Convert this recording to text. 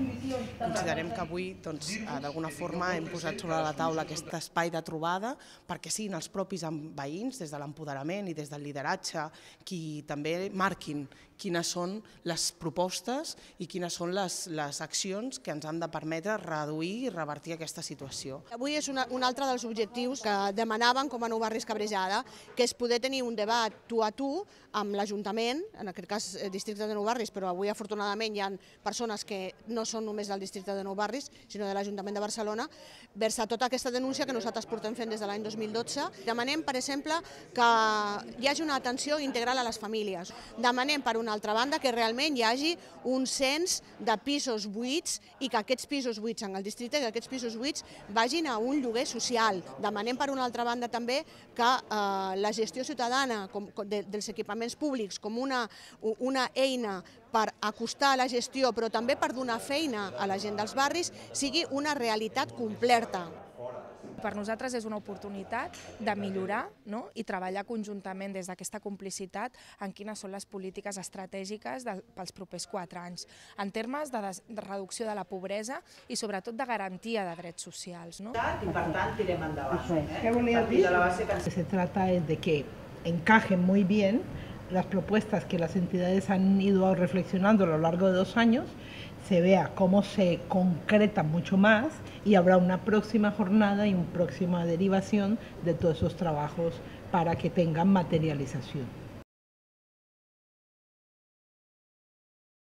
you Considerem que avui doncs, eh, d'alguna forma hem posat sobre la taula aquest espai de trobada perquè siguin els propis veïns, des de l'empoderament i des del lideratge, qui també marquin quines són les propostes i quines són les, les accions que ens han de permetre reduir i revertir aquesta situació. Avui és una, un altre dels objectius que demanaven com a Nou Barris Cabrejada, que és poder tenir un debat tu a tu amb l'Ajuntament, en aquest cas el districte de Nou Barris, però avui afortunadament hi ha persones que no són només del districte de Nou Barris, sinó de l'Ajuntament de Barcelona, vers tota aquesta denúncia que nosaltres portem fent des de l'any 2012. Demanem, per exemple, que hi hagi una atenció integral a les famílies. Demanem, per una altra banda, que realment hi hagi un cens de pisos buits i que aquests pisos buits en el districte, que aquests pisos buits vagin a un lloguer social. Demanem, per una altra banda, també que eh, la gestió ciutadana com, de, dels equipaments públics com una, una eina per acostar la gestió, però també per donar feina a la gent dels barris, sigui una realitat completa. Per nosaltres és una oportunitat de millorar no? i treballar conjuntament des d'aquesta complicitat en quines són les polítiques estratègiques de, pels propers quatre anys, en termes de, des, de reducció de la pobresa i sobretot de garantia de drets socials. No? I per tant tirem endavant. Eso es. ¿Qué volia dir? De la base que... Se trata es de que encajen muy bien las propuestas que las entidades han ido reflexionando a lo largo de dos años se vea cómo se concreta mucho más y habrá una próxima jornada y una próxima derivación de todos esos trabajos para que tengan materialización.